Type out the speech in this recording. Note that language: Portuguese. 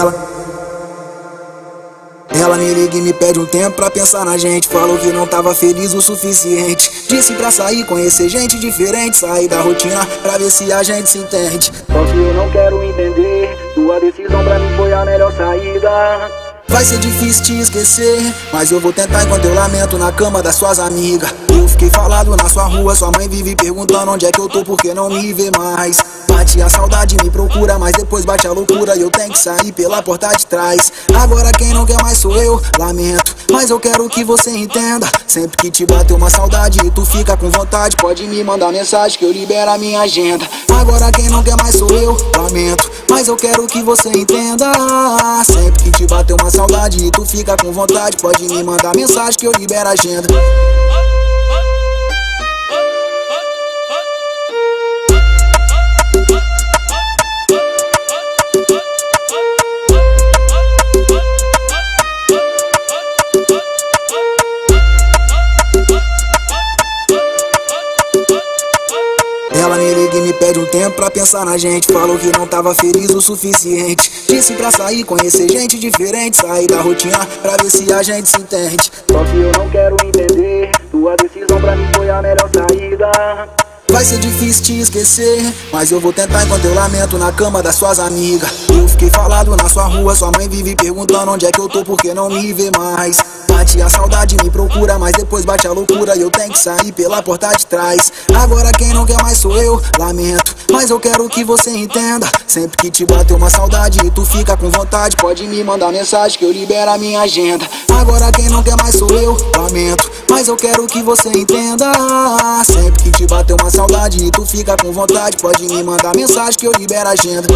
Ela. Ela me liga e me pede um tempo pra pensar na gente. Falou que não tava feliz o suficiente. Disse pra sair, conhecer gente diferente. Sair da rotina pra ver se a gente se entende. Só que eu não quero entender. Tua decisão pra mim foi a melhor saída Vai ser difícil te esquecer, mas eu vou tentar enquanto eu lamento na cama das suas amigas. Eu fiquei falado na sua rua, sua mãe vive perguntando onde é que eu tô, porque não me vê mais. Bate a saudade, me procura, mas depois bate a loucura e eu tenho que sair pela porta de trás. Agora quem não quer mais sou eu, lamento, mas eu quero que você entenda. Sempre que te bater uma saudade e tu fica com vontade, pode me mandar mensagem que eu libero a minha agenda. Agora quem não quer mais sou eu, lamento, mas eu quero que você entenda. Sempre que te bater uma saudade, e tu fica com vontade, pode me mandar mensagem que eu libero a agenda. Me pede um tempo pra pensar na gente. Falou que não tava feliz o suficiente. Disse pra sair, conhecer gente diferente. Sair da rotina pra ver se a gente se entende. Só que eu não quero entender. Tua decisão pra mim foi a melhor saída Vai ser difícil te esquecer, mas eu vou tentar enquanto eu lamento na cama das suas amigas. Eu fiquei falado na sua rua, sua mãe vive perguntando onde é que eu tô, porque não me vê mais. Bate a saudade, me procura, mas depois bate a loucura e eu tenho que sair pela porta de trás. Agora quem não quer mais sou eu, lamento, mas eu quero que você entenda. Sempre que te bater uma saudade e tu fica com vontade, pode me mandar mensagem que eu libero a minha agenda. Agora quem não quer mais sou eu, lamento, mas eu quero que você entenda. Sempre que te bater uma saudade e tu fica com vontade, pode me mandar mensagem que eu libero a agenda.